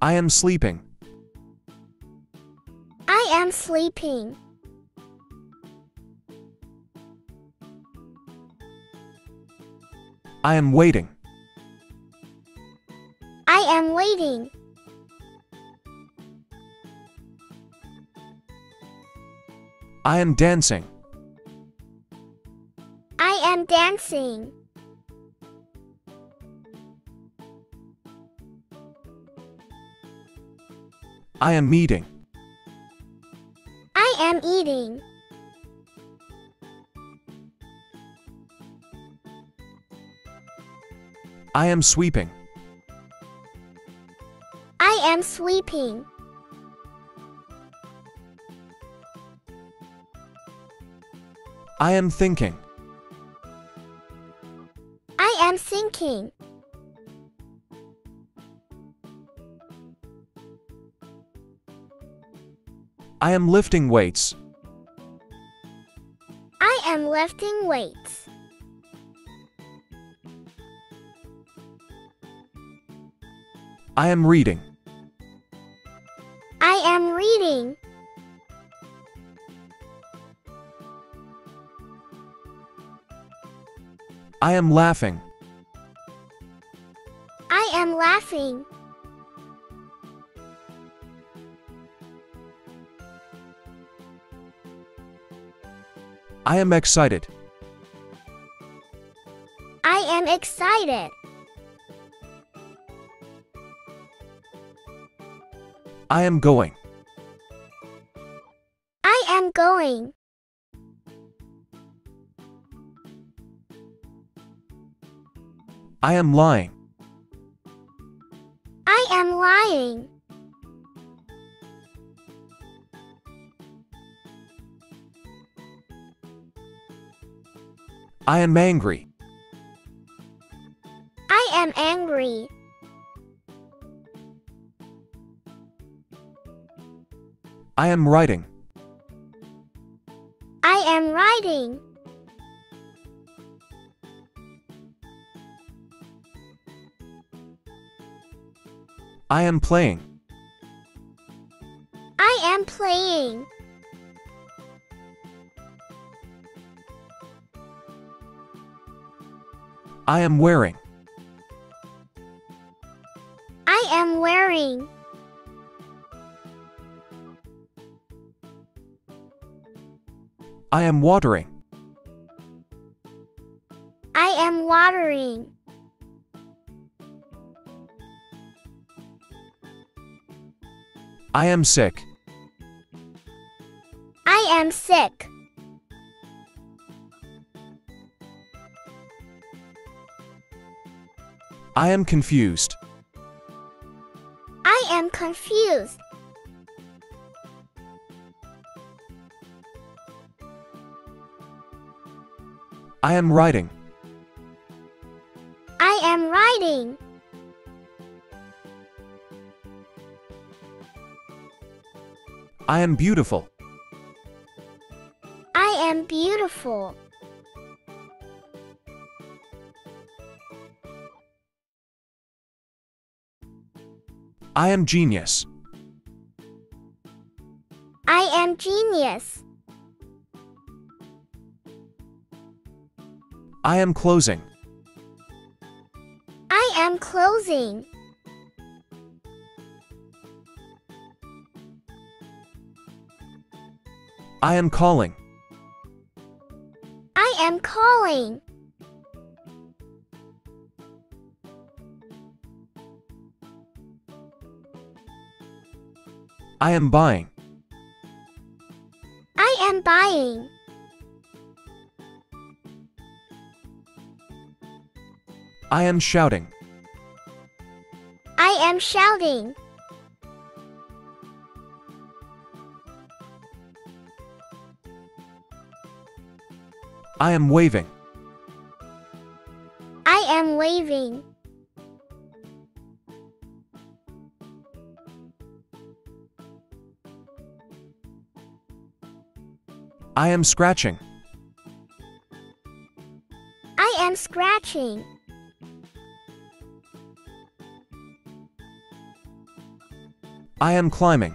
I am sleeping. I am sleeping. I am waiting. I am waiting. I am dancing. I am dancing. I am eating. I am eating. I am sweeping. I am sweeping. I am thinking. I am thinking. I am lifting weights. I am lifting weights. I am reading. I am reading. I am laughing. I am laughing. I am excited. I am excited. I am going. I am going. I am lying. I am lying. I am angry. I am angry. I am writing. I am writing. I am playing. I am playing. I am wearing. I am wearing. I am watering. I am watering. I am sick. I am sick. I am confused. I am confused. I am writing. I am writing. I am beautiful. I am beautiful. I am genius. I am genius. I am closing. I am closing. I am calling. I am calling. I am buying. I am buying. I am shouting. I am shouting. I am waving. I am scratching. I am scratching. I am climbing.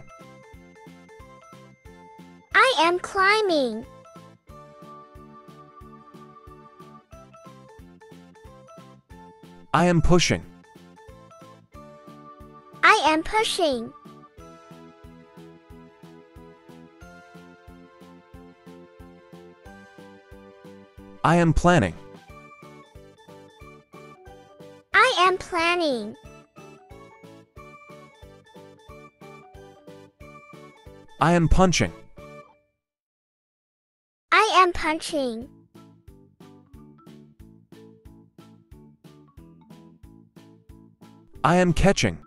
I am climbing. I am pushing. I am pushing. I am planning. I am planning. I am punching. I am punching. I am catching.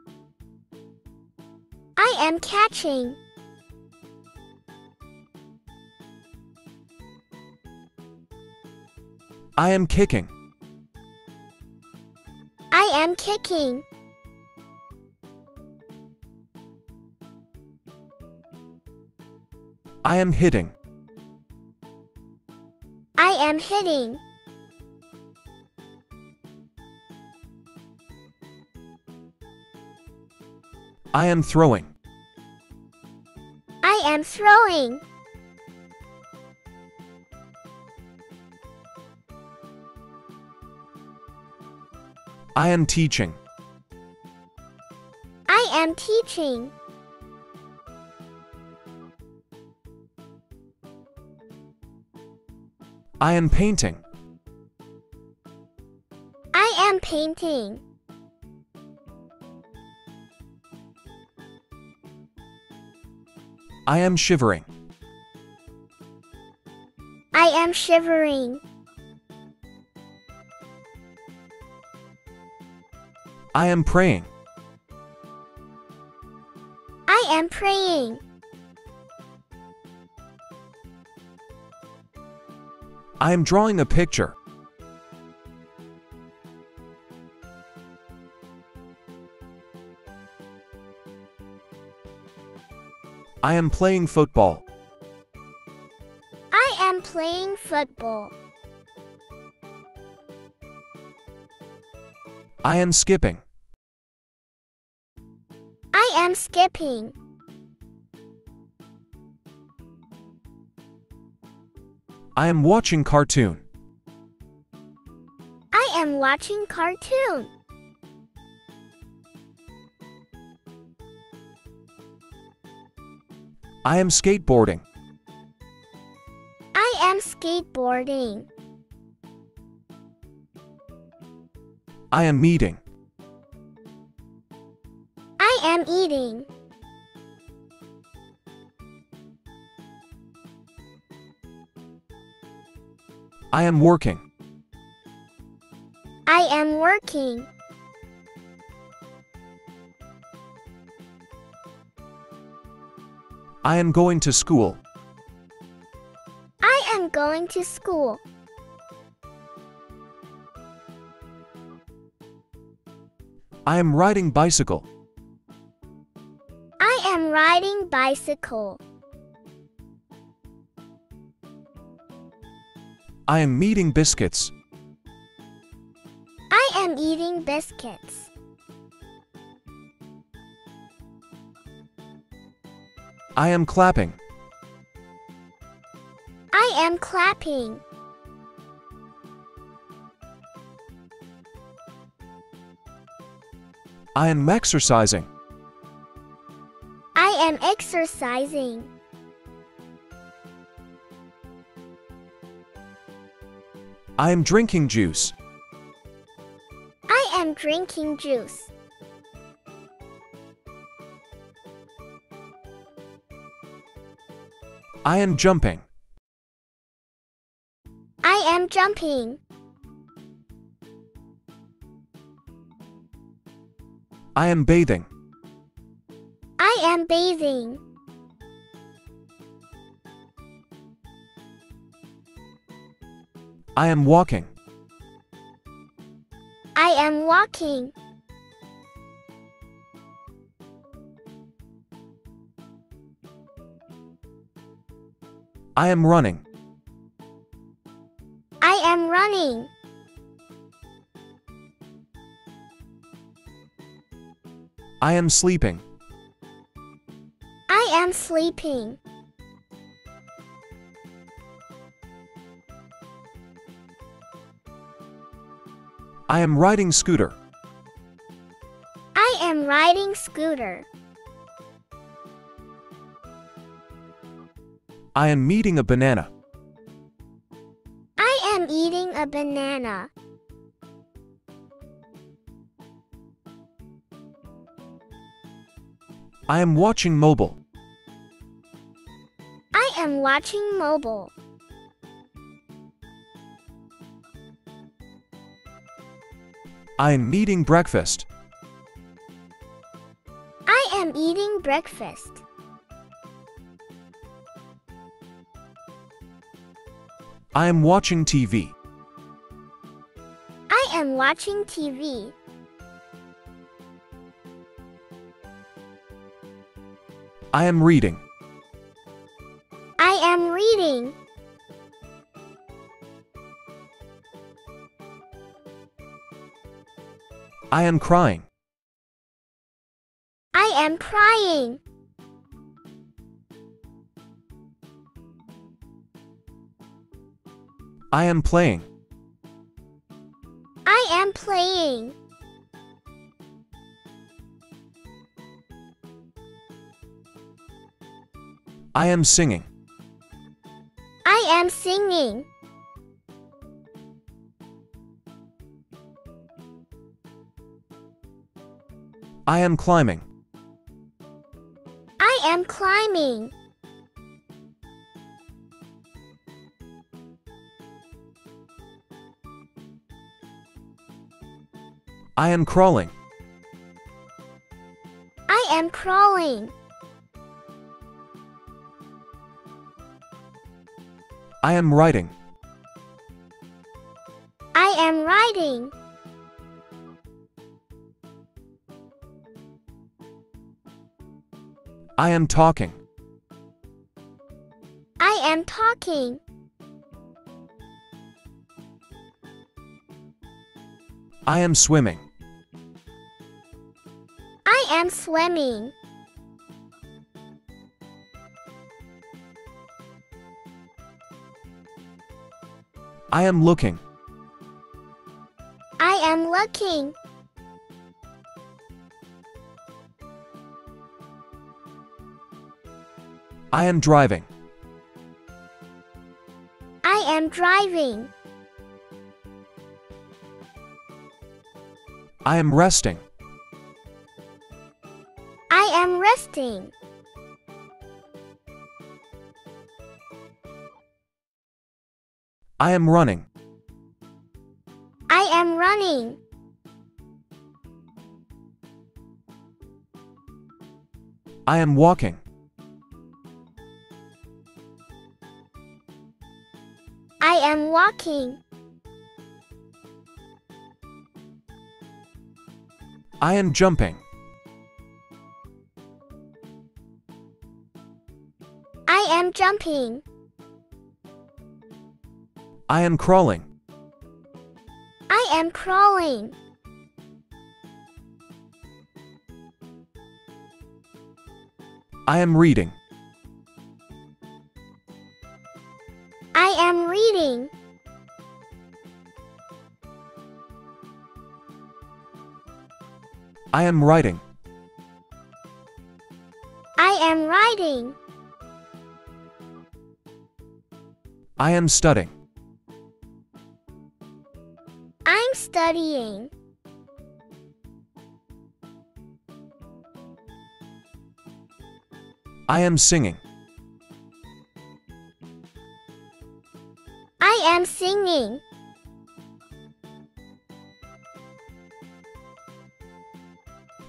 I am catching. I am kicking. I am kicking. I am hitting. I am hitting. I am throwing. I am throwing. I am teaching. I am teaching. I am painting. I am painting. I am shivering. I am shivering. I am praying. I am praying. I am drawing a picture. I am playing football. I am playing football. I am skipping. I am skipping. I am watching cartoon. I am watching cartoon. I am skateboarding. I am skateboarding. I am meeting. I am eating. I am working. I am working. I am going to school. I am going to school. I am riding bicycle. Riding bicycle. I am meeting biscuits. I am eating biscuits. I am clapping. I am clapping. I am exercising. I am exercising. I am drinking juice. I am drinking juice. I am jumping. I am jumping. I am bathing. I am bathing. I am walking. I am walking. I am running. I am running. I am sleeping. Sleeping. I am riding scooter. I am riding scooter. I am meeting a banana. I am eating a banana. I am watching mobile. Watching mobile. I am eating breakfast. I am eating breakfast. I am watching TV. I am watching TV. I am reading. I am reading. I am crying. I am crying. I am playing. I am playing. I am singing. I am singing. I am climbing. I am climbing. I am crawling. I am crawling. I am writing. I am writing. I am talking. I am talking. I am swimming. I am swimming. I am looking. I am looking. I am driving. I am driving. I am resting. I am resting. I am running. I am running. I am walking. I am walking. I am jumping. I am jumping. I am crawling. I am crawling. I am reading. I am reading. I am writing. I am writing. I am studying. Studying. I am singing. I am singing.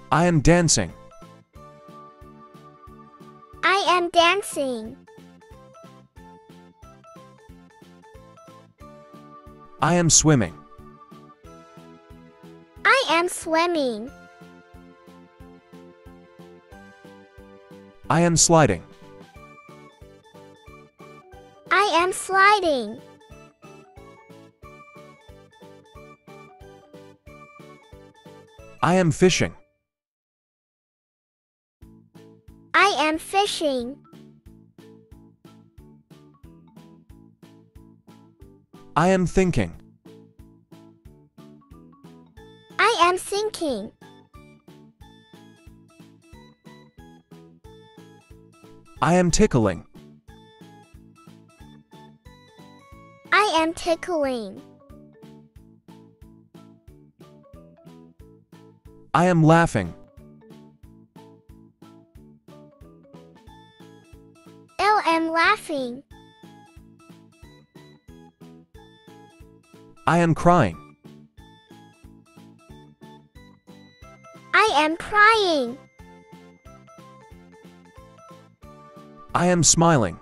I am dancing. I am dancing. I am swimming. I am swimming. I am sliding. I am sliding. I am fishing. I am am fishing. I am thinking. Thinking. I am tickling. I am tickling. I am laughing. I am laughing. I am crying. Am crying. I am smiling.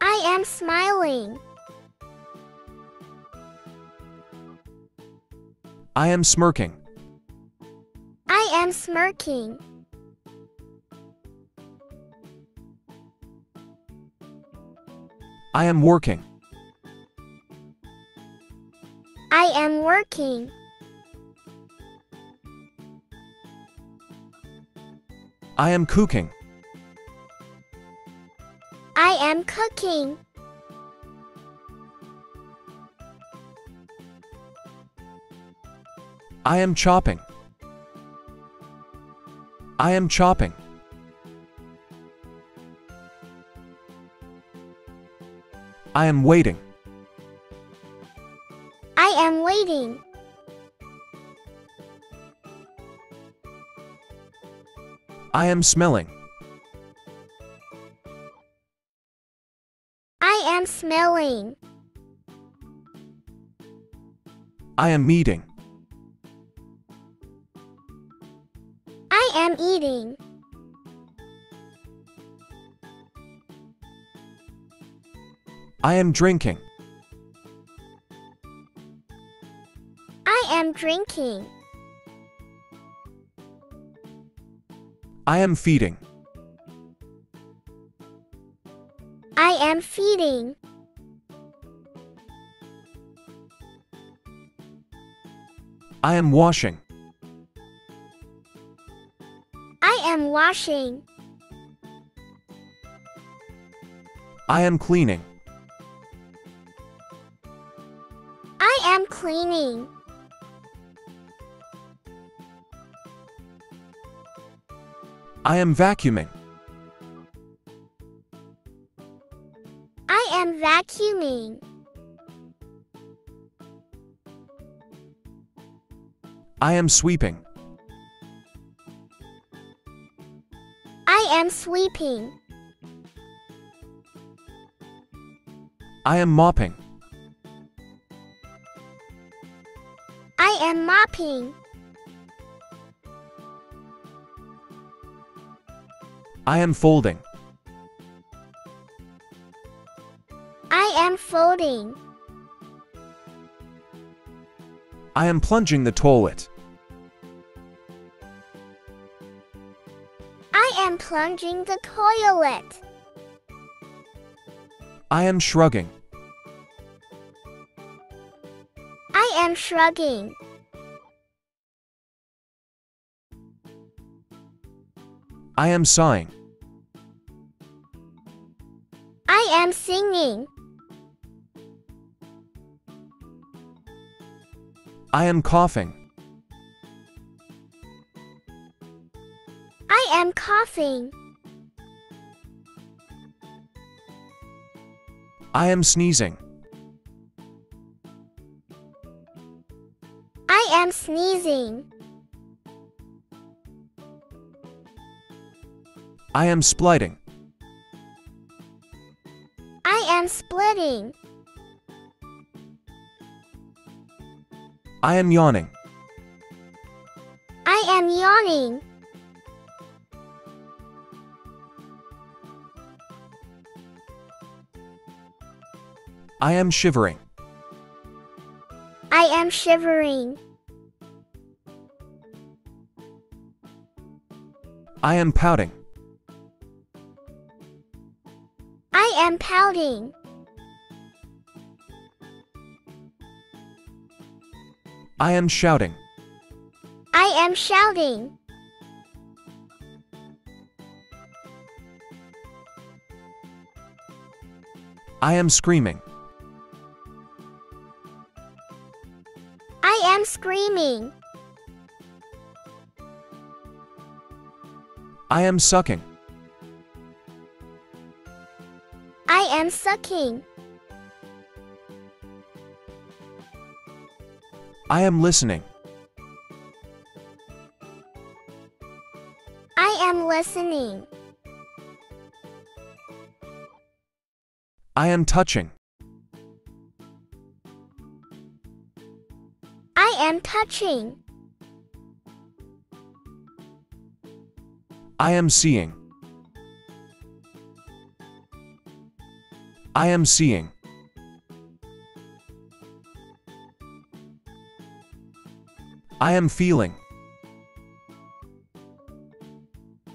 I am smiling. I am smirking. I am smirking. I am working. I am working. I am cooking. I am cooking. I am chopping. I am chopping. I am waiting. I am waiting. I am smelling. I am smelling. I am eating. I am eating. I am drinking. I am drinking. I am feeding. I am feeding. I am washing. I am washing. I am cleaning. I am cleaning. I am vacuuming. I am vacuuming. I am sweeping. I am sweeping. I am mopping. I am mopping. I am folding. I am folding. I am plunging the toilet. I am plunging the toilet. I am shrugging. I am shrugging. I am sighing. Singing. I am coughing. I am coughing. I am sneezing. I am sneezing. I am splitting. I am splitting. I am yawning. I am yawning. I am shivering. I am shivering. I am pouting. am pouting. I am shouting. I am shouting. I am screaming. I am screaming. I am sucking. I am sucking. I am listening. I am listening. I am touching. I am touching. I am seeing. I am seeing. I am feeling.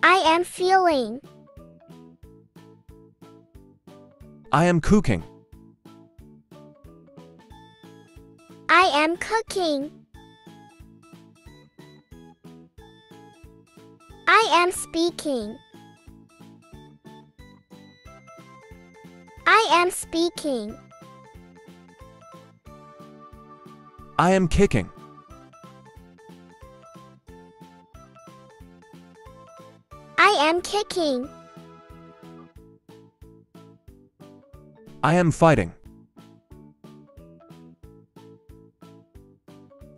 I am feeling. I am cooking. I am cooking. I am speaking. I am speaking. I am kicking. I am kicking. I am fighting.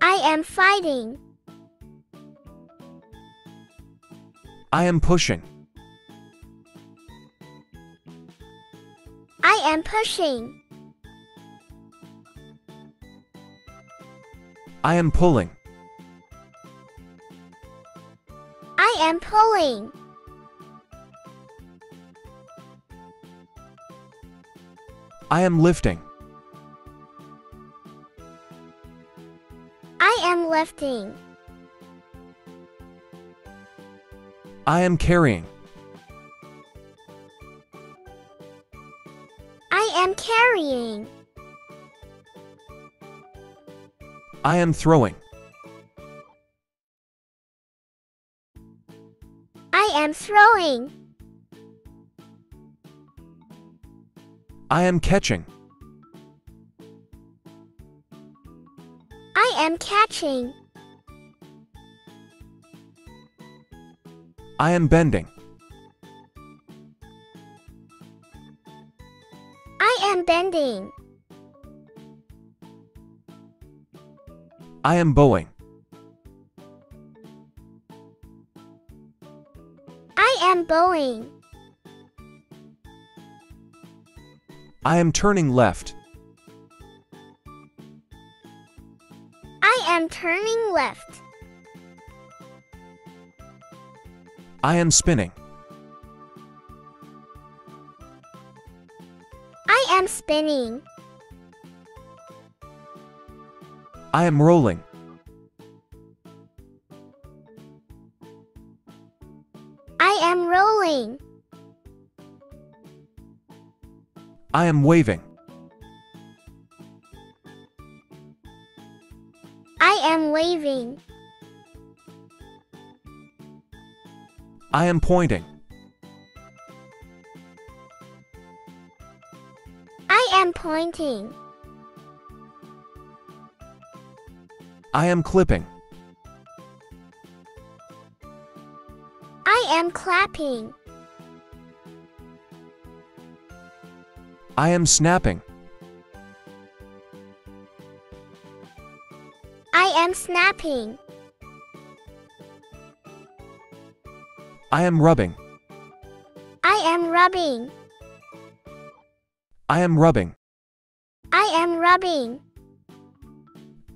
I am fighting. I am pushing. Am pushing. I am pulling. I am pulling. I am lifting. I am lifting. I am carrying. I am throwing. I am throwing. I am catching. I am catching. I am bending. Bending. I am bowing. I am bowing. I am turning left. I am turning left. I am spinning. Spinning. I am rolling. I am rolling. I am waving. I am waving. I am pointing. Pointing. I am clipping. I am clapping. I am snapping. I am snapping. I am rubbing. I am rubbing. I am rubbing. I am rubbing.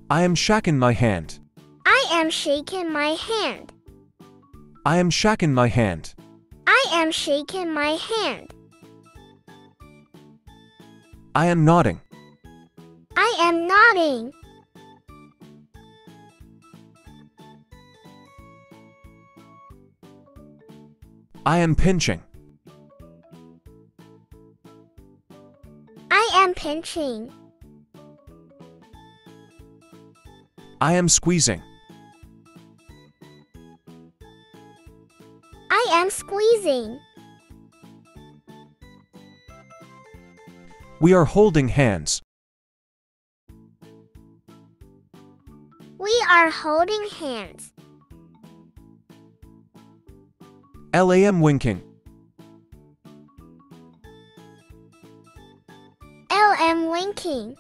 I am shacking my hand. I am shaking my hand. I am shacking my hand. I am shaking my hand. I am nodding. I am nodding. I am pinching. I am pinching. I am squeezing. I am squeezing. We are holding hands. We are holding hands. LAM winking. L am winking.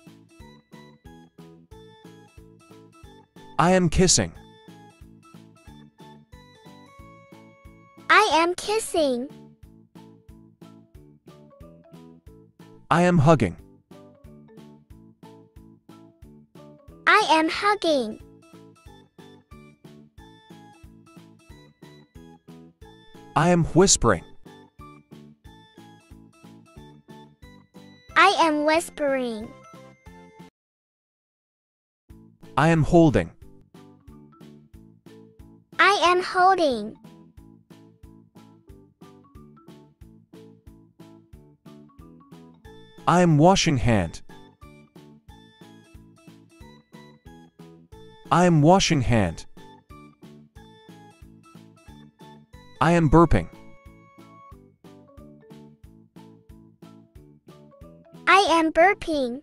I am kissing. I am kissing. I am hugging. I am hugging. I am whispering. I am whispering. I am holding. I am holding. I am washing hand. I am washing hand. I am burping. I am burping.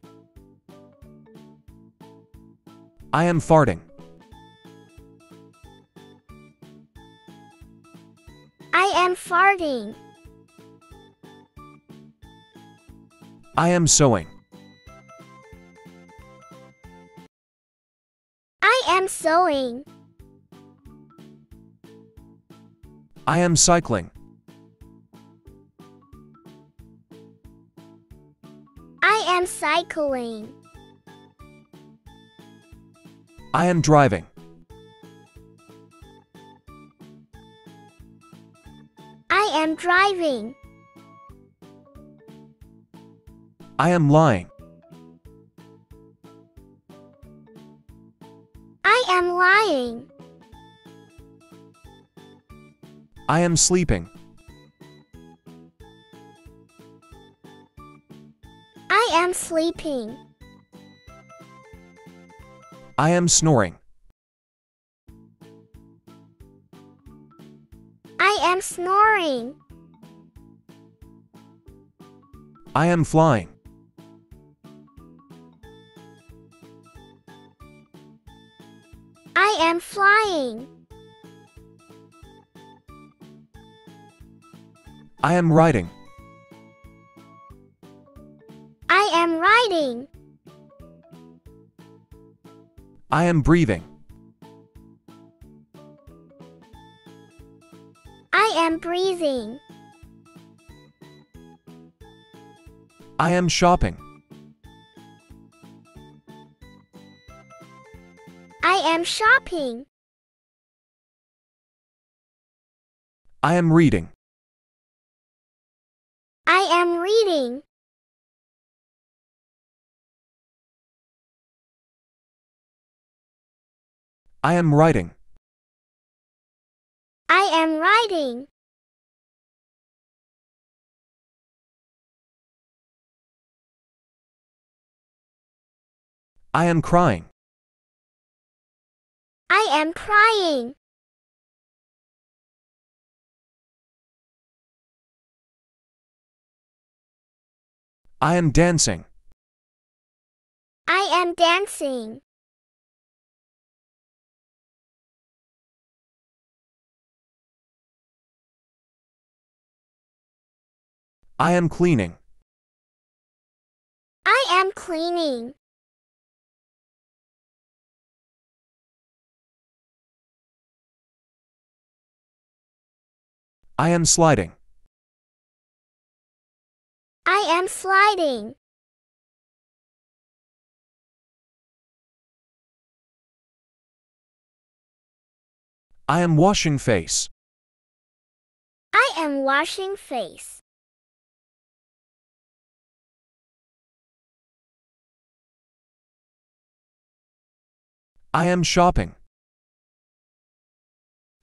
I am farting. I am farting. I am sewing. I am sewing. I am cycling. I am cycling. I am driving. Am driving. I am lying. I am lying. I am sleeping. I am sleeping. I am snoring. Snoring. I am flying. I am flying. I am riding. I am riding. I am breathing. Am breathing. I am shopping. I am shopping. I am reading. I am reading. I am writing. I am writing. I am crying. I am crying. I am dancing. I am dancing. I am cleaning. I am cleaning. I am sliding. I am sliding. I am washing face. I am washing face. I am shopping.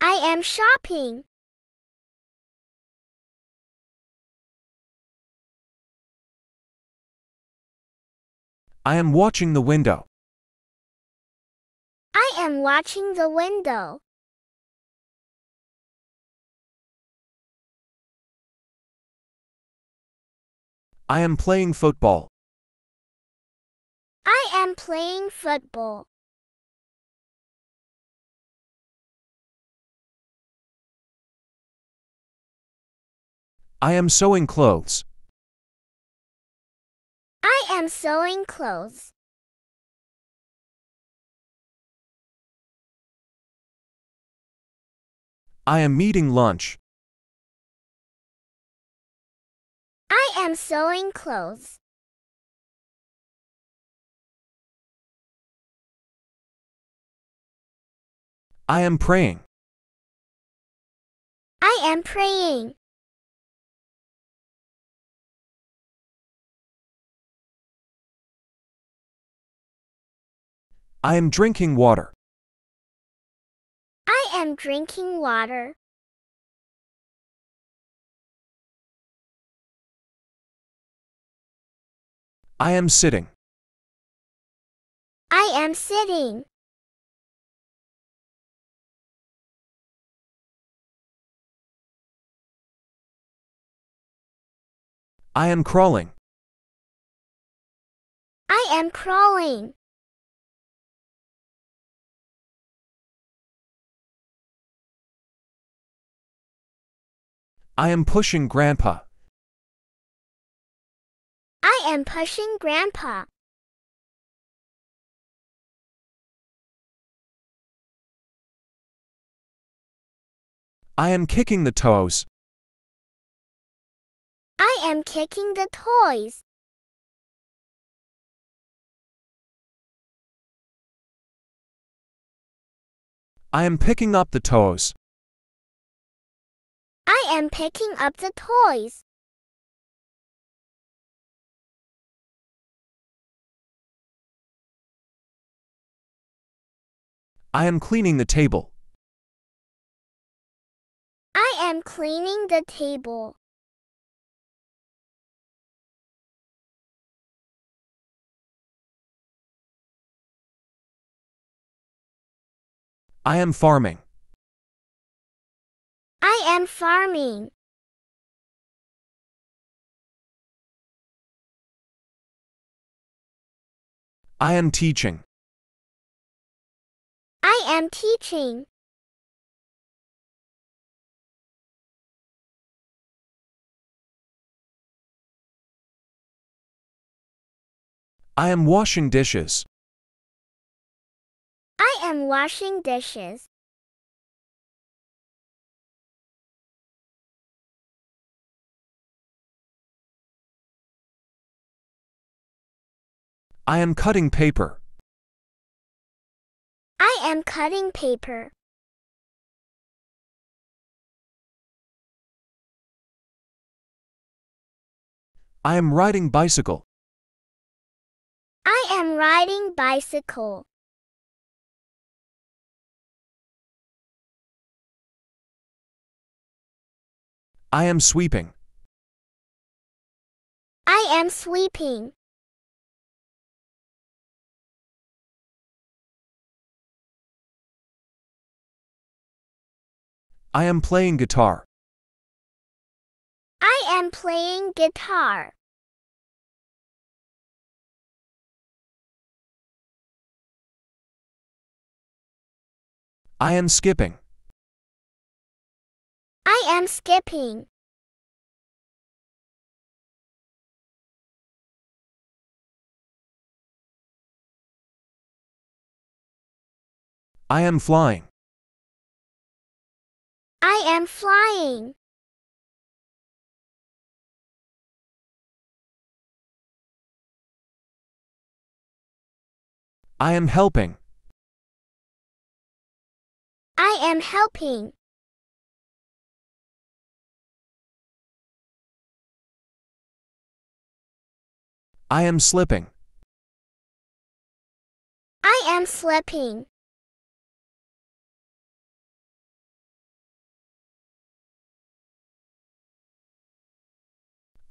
I am shopping. I am watching the window. I am watching the window. I am playing football. I am playing football. I am sewing clothes. I am sewing clothes. I am eating lunch. I am sewing clothes. I am praying. I am praying. I am drinking water. I am drinking water. I am sitting. I am sitting. I am crawling. I am crawling. I am pushing Grandpa. I am pushing Grandpa. I am kicking the toes. I am kicking the toys. I am picking up the toes. I am picking up the toys. I am cleaning the table. I am cleaning the table. I am farming. I am farming. I am teaching. I am teaching. I am washing dishes. I am washing dishes. I am cutting paper. I am cutting paper. I am riding bicycle. I am riding bicycle. I am sweeping. I am sweeping. I am playing guitar. I am playing guitar. I am skipping. I am skipping. I am flying. I am flying. I am helping. I am helping. I am slipping. I am slipping.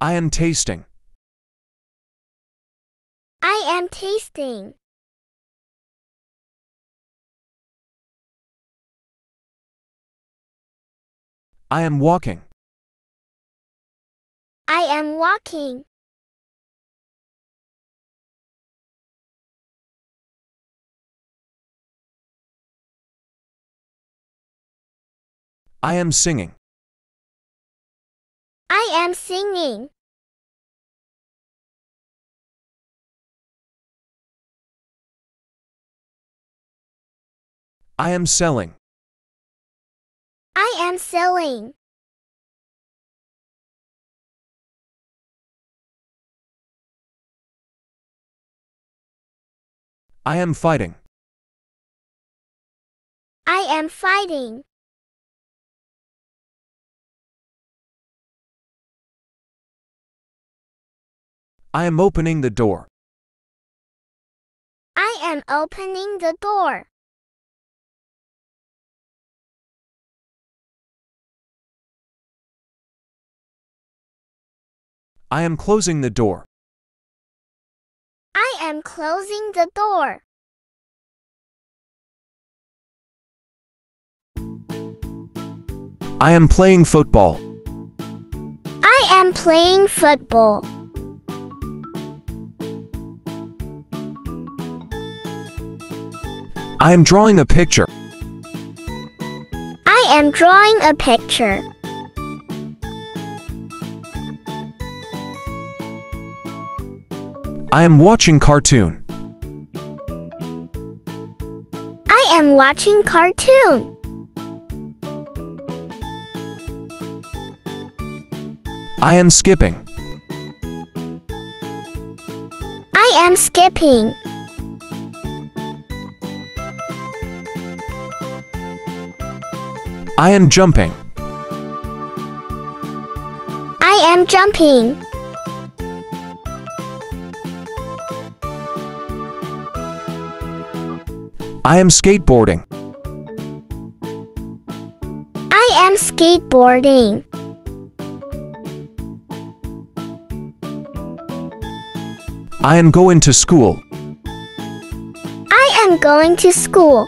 I am tasting. I am tasting. I am walking. I am walking. I am singing. I am singing. I am selling. I am selling. I am fighting. I am fighting. I am opening the door. I am opening the door. I am closing the door. I am closing the door. I am playing football. I am playing football. I am drawing a picture. I am drawing a picture. I am watching cartoon. I am watching cartoon. I am skipping. I am skipping. I am jumping. I am jumping. I am skateboarding. I am skateboarding. I am going to school. I am going to school.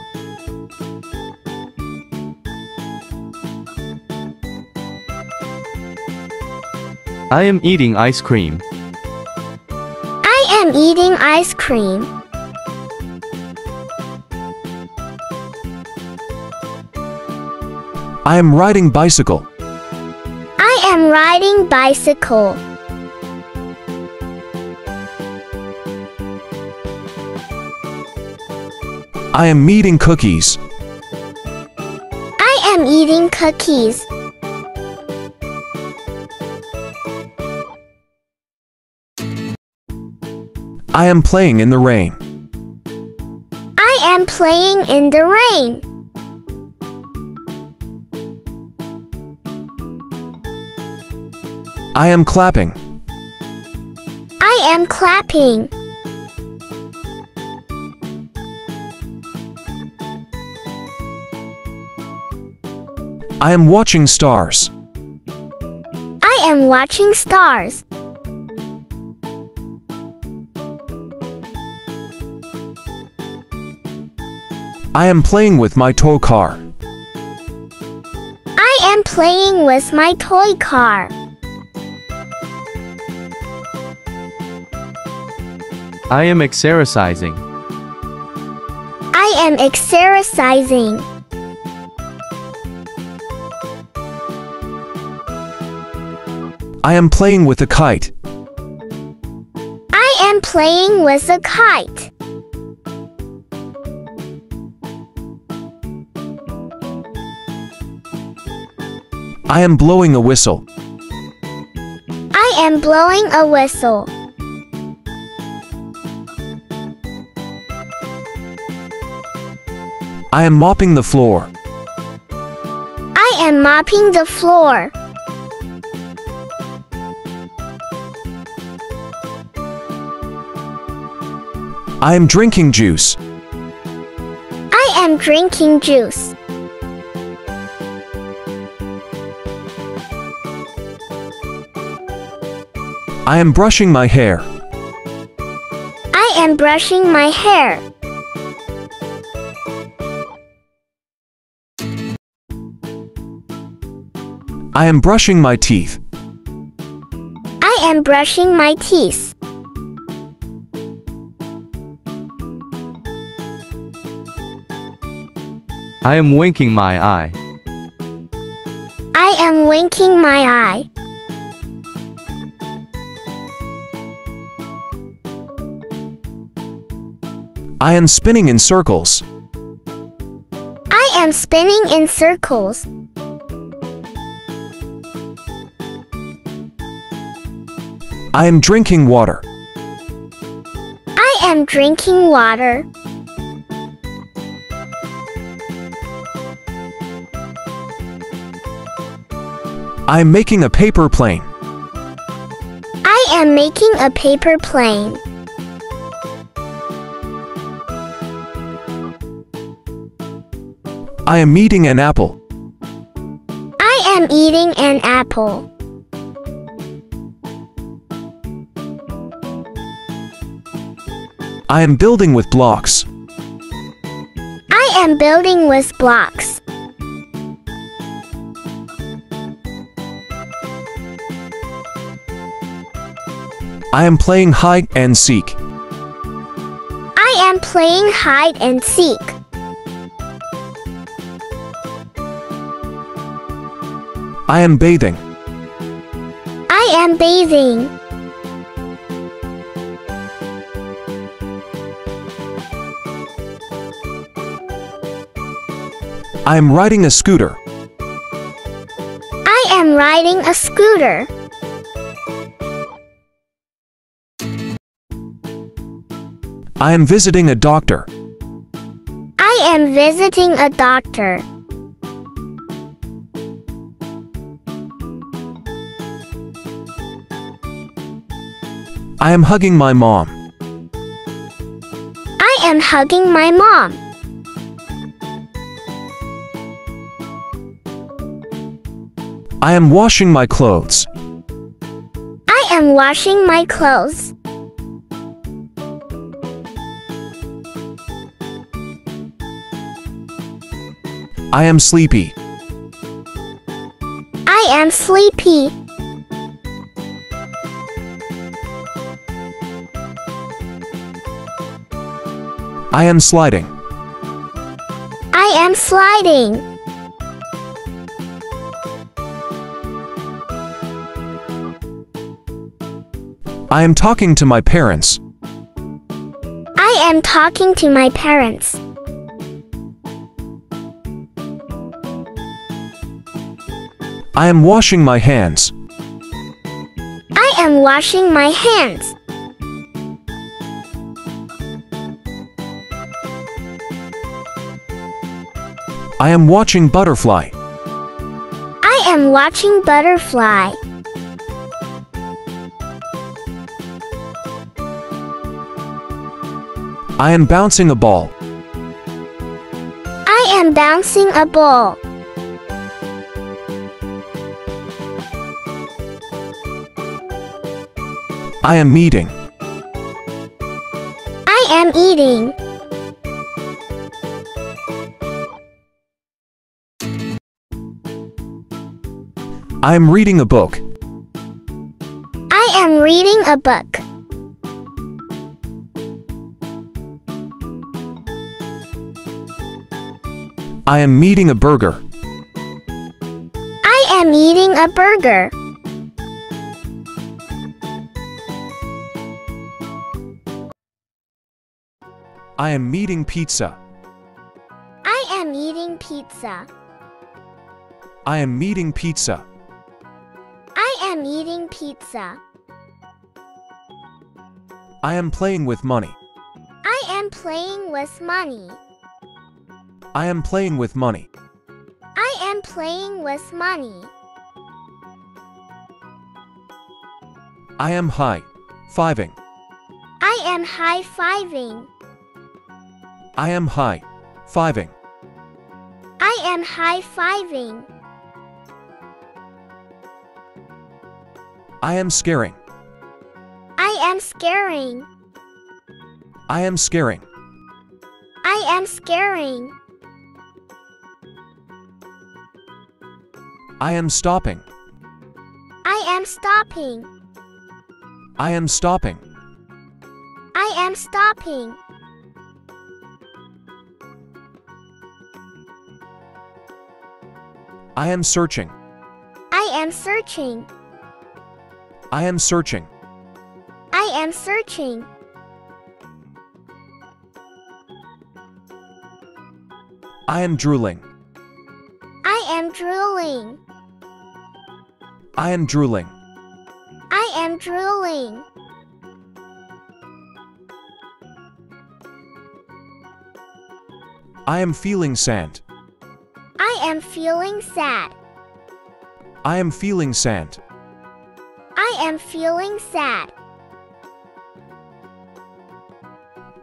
I am eating ice cream. I am eating ice cream. I am riding bicycle. I am riding bicycle. I am eating cookies. I am eating cookies. I am playing in the rain. I am playing in the rain. I am clapping. I am clapping. I am watching stars. I am watching stars. I am playing with my toy car. I am playing with my toy car. I am exercising. I am exercising. I am playing with a kite. I am playing with a kite. I am blowing a whistle. I am blowing a whistle. I am mopping the floor. I am mopping the floor. I am drinking juice. I am drinking juice. I am brushing my hair. I am brushing my hair. I am brushing my teeth. I am brushing my teeth. I am winking my eye. I am winking my eye. I am spinning in circles. I am spinning in circles. I am drinking water. I am drinking water. I am making a paper plane. I am making a paper plane. I am eating an apple. I am eating an apple. I am building with blocks. I am building with blocks. I am playing hide and seek. I am playing hide and seek. I am bathing. I am bathing. I am riding a scooter. I am riding a scooter. I am visiting a doctor. I am visiting a doctor. I am hugging my mom. I am hugging my mom. I am washing my clothes. I am washing my clothes. I am sleepy. I am sleepy. I am sliding. I am sliding. I am talking to my parents. I am talking to my parents. I am washing my hands. I am washing my hands. I am watching butterfly. I am watching butterfly. I am bouncing a ball. I am bouncing a ball. I am eating. I am eating. I am reading a book. I am reading a book. I am eating a burger. I am eating a burger. I am eating pizza. I am eating pizza. I am eating pizza. I am eating pizza. I am playing with money. I am playing with money. I am playing with money. I am playing with money. I am high fiving. I am high fiving. I am high fiving. I am high fiving. I am scaring. I am scaring. I am scaring. I am scaring. I am stopping. I am stopping. I am stopping. I am stopping. I am searching. I am searching. I am searching. I am searching. I am drooling. I am drooling. I am drooling. I am drooling. I am feeling sad. I am feeling sad. I am feeling sad. I am feeling sad.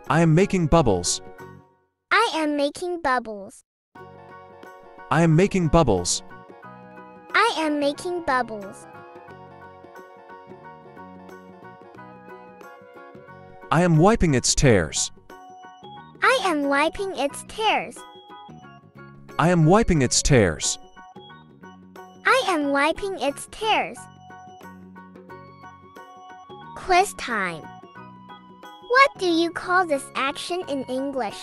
I am making bubbles. I am making bubbles. I am making bubbles. I am making bubbles. I am wiping its tears. I am wiping its tears. I am wiping its tears. I am wiping its tears. Quiz time. What do you call this action in English?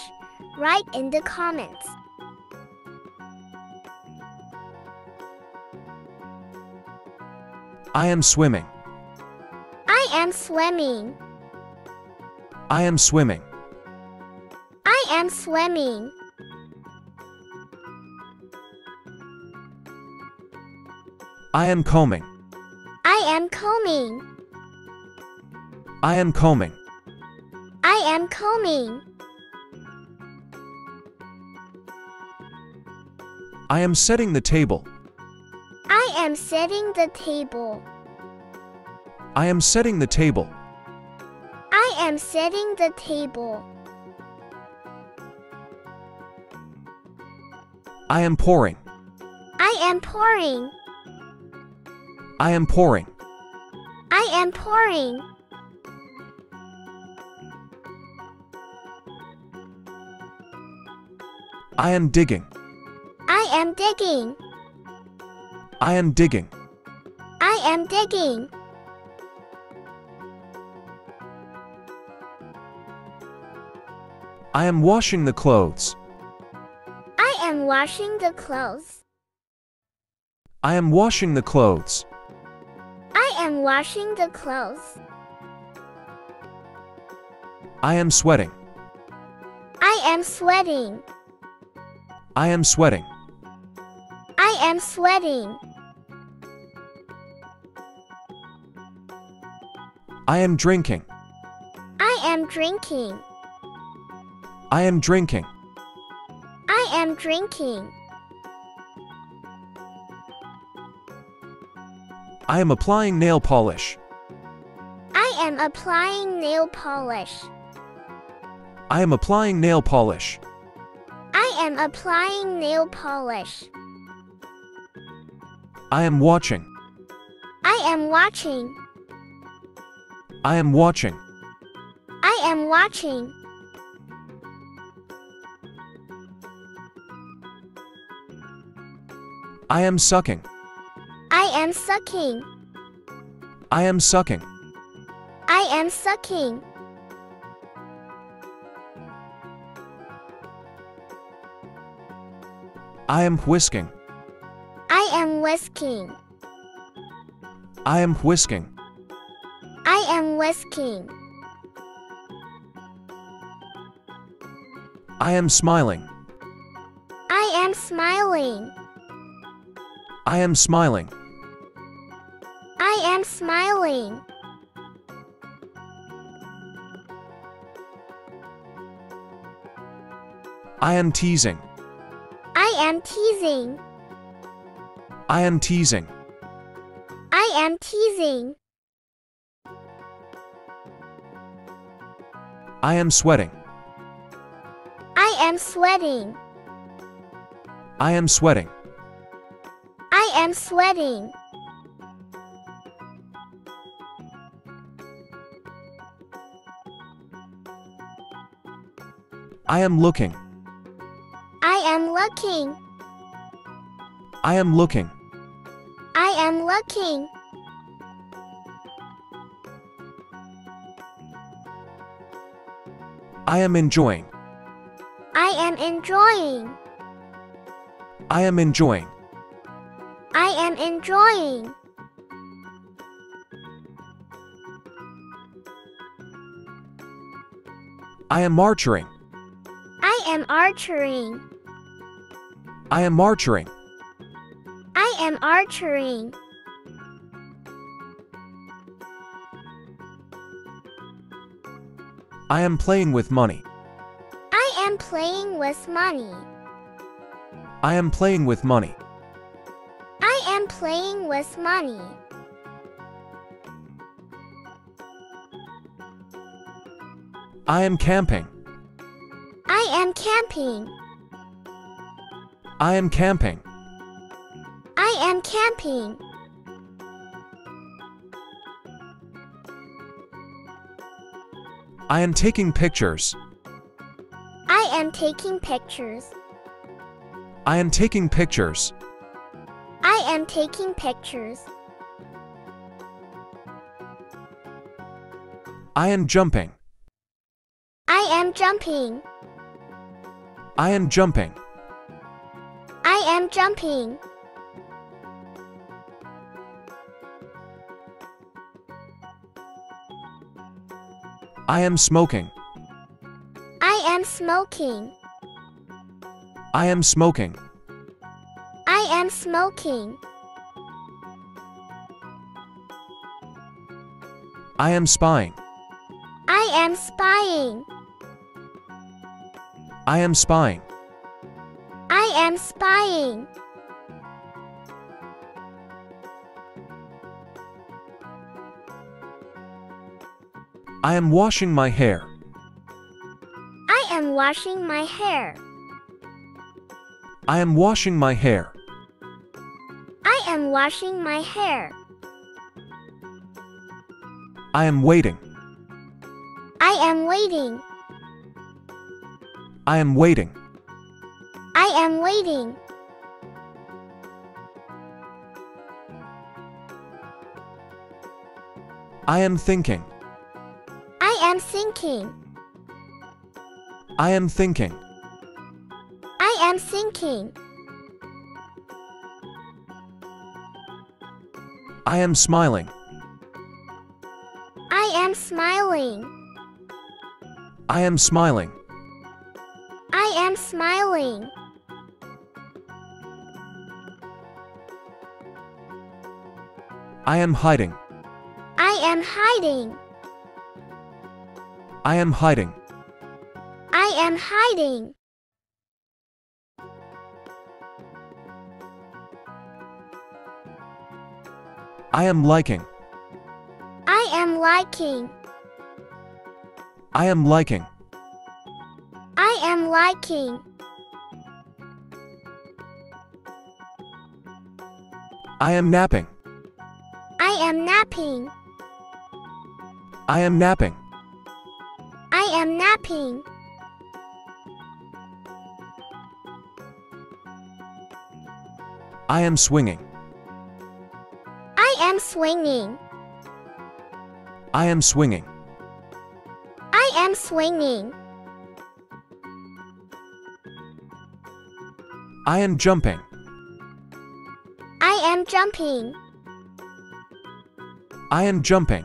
Write in the comments. I am swimming. I am swimming. I am swimming. I am swimming. I am combing. I am combing. I am combing. I am combing. I am setting the table. I am setting the table. I am setting the table. I am setting the table. I am pouring. I am pouring. I am pouring. I am pouring. I am digging. I am digging. I am digging. I am digging. I am washing the clothes. I am washing the clothes. I am washing the clothes. I am washing the clothes. I am sweating. I am sweating. I am sweating. I am sweating. I am drinking. I am drinking. I am drinking. I am drinking. I am applying nail polish. I am applying nail polish. I am applying nail polish. I am applying nail polish. I am watching. I am watching. I am watching. I am watching. I am sucking. I am sucking. I am sucking. I am sucking. I am whisking. I am whisking. I am whisking. I am whisking. I am smiling. I am smiling. I am smiling. I am smiling. I am teasing. I am teasing. I am teasing. I am teasing. I am sweating. I am sweating. I am sweating. I am sweating. I am looking. I am looking. I am looking. I am looking. I am enjoying. I am enjoying. I am enjoying. I am enjoying. I am archering. I am archering. I am archering. I am archering. I am playing with money. I am playing with money. I am playing with money. I am playing with money. I am camping. I am camping. I am camping. I am camping. I am taking pictures. I am taking pictures. I am taking pictures. I am taking pictures. I am jumping. I am jumping. I am jumping. I am jumping. I am smoking. I am smoking. I am smoking. I am smoking. I am spying. I am spying. I am spying. I am spying. I am washing my hair. I am washing my hair. I am washing my hair. I am washing my hair. I am waiting. I am waiting. I am waiting. I am waiting. I am thinking. I am thinking. I am thinking. I am thinking. I am smiling. I am smiling. I am smiling. I am smiling. I am hiding. I am hiding. I am hiding. I am hiding. I am liking. I am liking. I am liking. I am liking. I am napping. I am napping. I am napping. I am napping. I am swinging. I am swinging. I am swinging. I am swinging. I am jumping. I am jumping. I am jumping.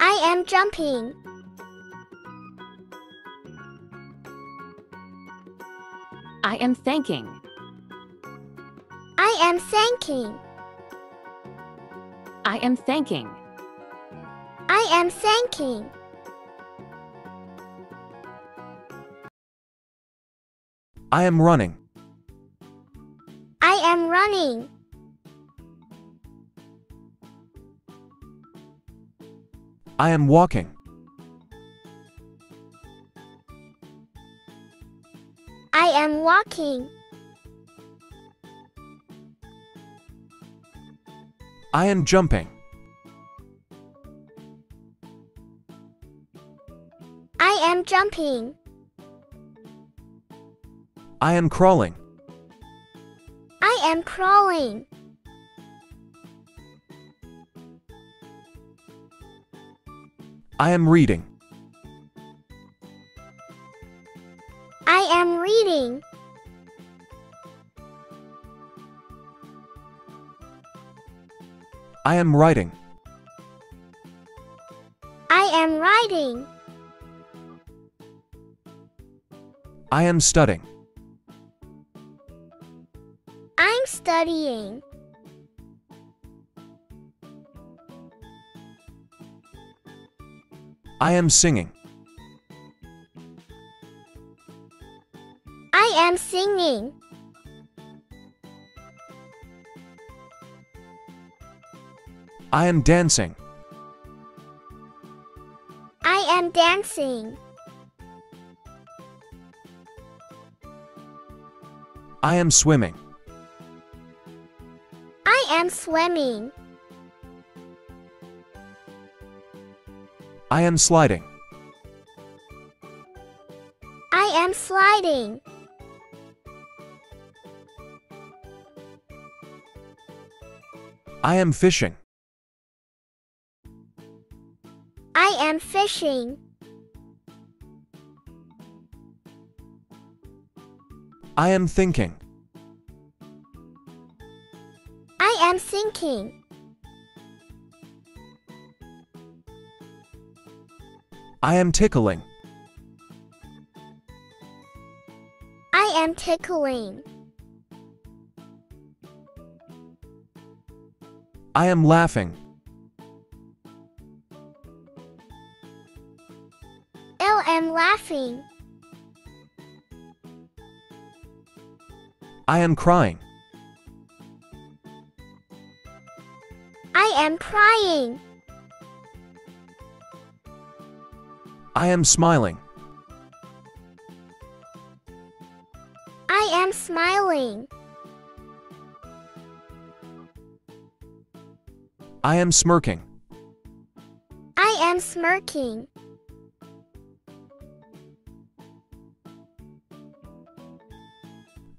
I am jumping. I am thanking. I am thanking. I am thanking. I am thanking. I am running. I am running. I am walking. I am walking. I am jumping. I am jumping. I am crawling. I am crawling. I am reading. I am reading. I am writing. I am writing. I am studying. I'm studying. I am singing. I am singing. I am dancing. I am dancing. I am swimming. I am swimming. I am sliding. I am sliding. I am fishing. I am fishing. I am thinking. I am thinking. I am tickling. I am tickling. I am laughing. I am laughing. I am crying. I am crying. I am smiling. I am smiling. I am smirking. I am smirking.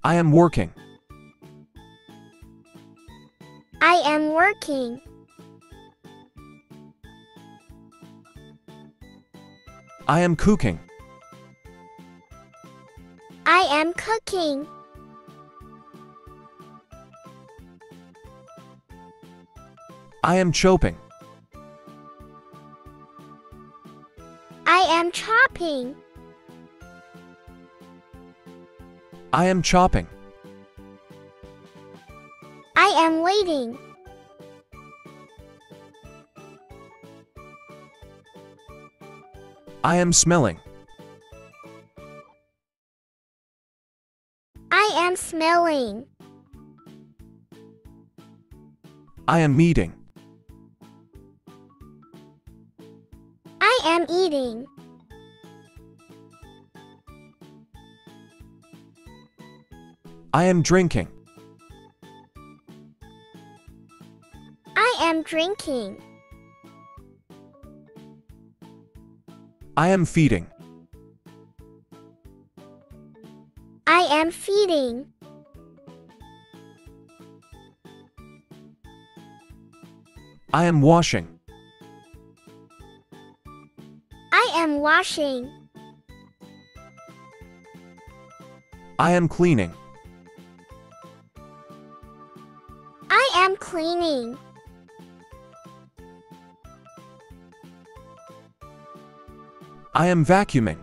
I am working. I am working. I am cooking. I am cooking. I am chopping. I am chopping. I am chopping. I am waiting. I am smelling. I am smelling. I am eating. I am eating. I am drinking. I am drinking. I am feeding. I am feeding. I am washing. I am washing. I am cleaning. I am cleaning. I am vacuuming.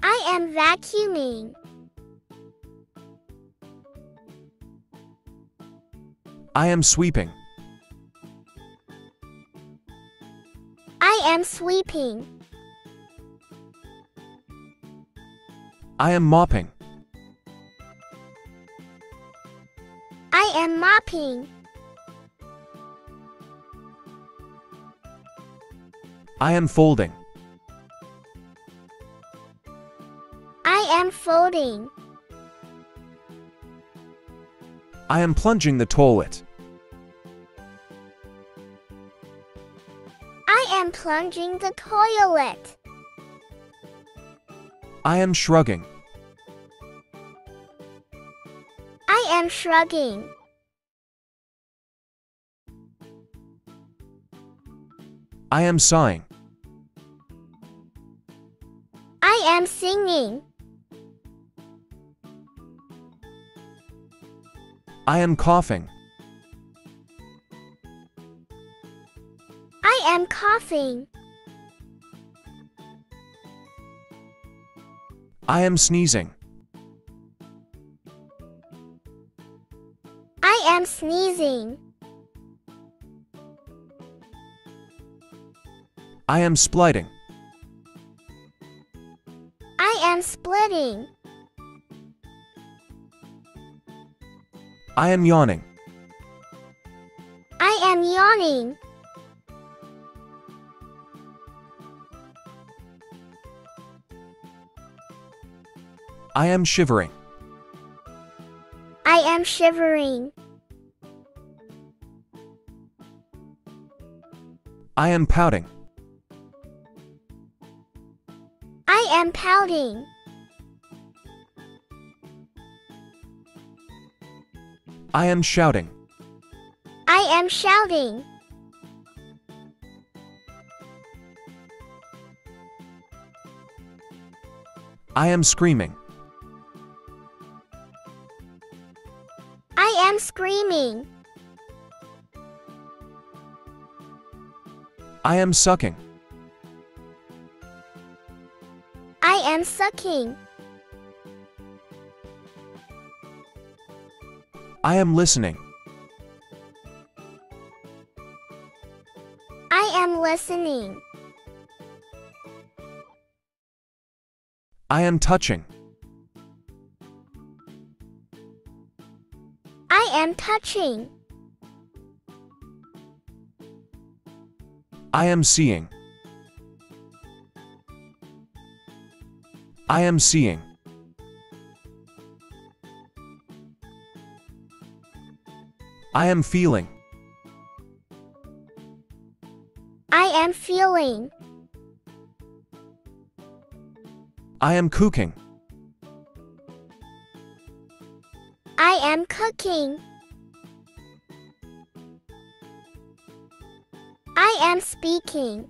I am vacuuming. I am sweeping. I am sweeping. I am mopping. I am mopping. I am folding. I am folding. I am plunging the toilet. I am plunging the toilet. I am shrugging. I am shrugging. I am sighing. Singing. I am coughing. I am coughing. I am sneezing. I am sneezing. I am splitting. I am yawning. I am yawning. I am shivering. I am shivering. I am pouting. I am pouting. I am shouting. I am shouting. I am screaming. I am screaming. I am sucking. I am sucking. I am listening. I am listening. I am touching. I am touching. I am seeing. I am seeing. I am feeling. I am feeling. I am cooking. I am cooking. I am speaking.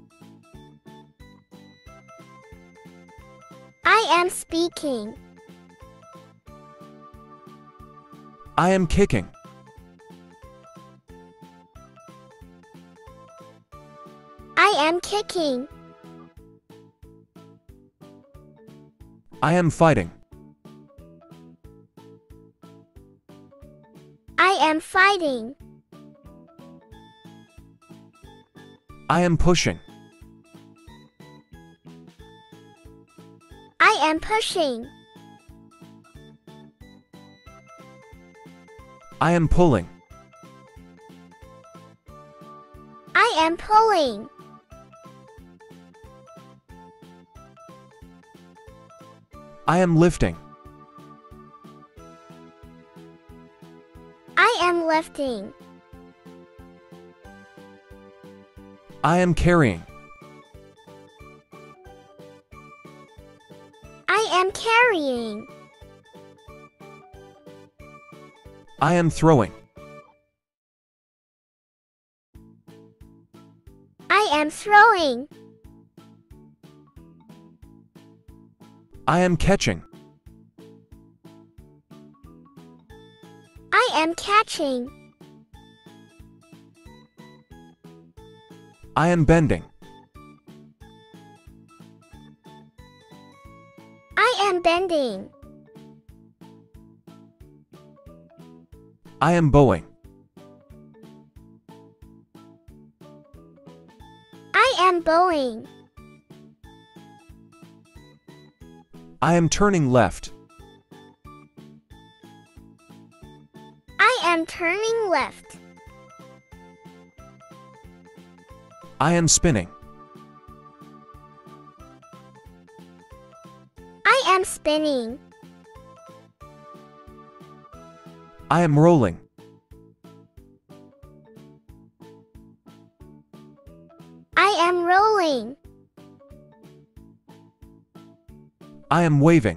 I am speaking. I am kicking. I am kicking. I am fighting. I am fighting. I am pushing. I am pushing. I am pulling. I am pulling. I am lifting. I am lifting. I am carrying. I am carrying. I am throwing. I am throwing. I am catching. I am catching. I am bending. I am bending. I am bowing. I am bowing. I am turning left. I am turning left. I am spinning. I am spinning. I am rolling. I am rolling. I am waving.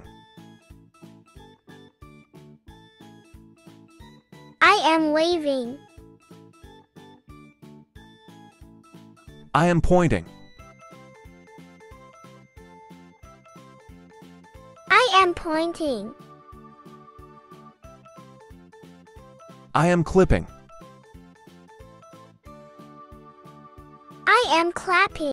I am waving. I am pointing. I am pointing. I am clipping. I am clapping.